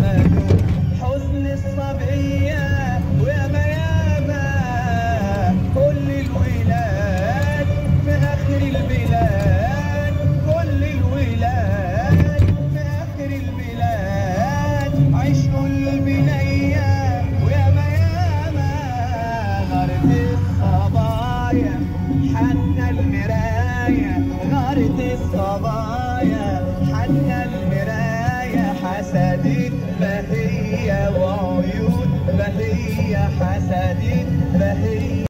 مقلوب حزن الصبية وياما ياما كل الولاد في آخر البلاد. كل الولاد في آخر البلاد. عشقوا البنية وياما ياما غارت الصبايا حتى المراية غارت الصبايا. المراية حسدت بهية وعيون بهية حسدت بهية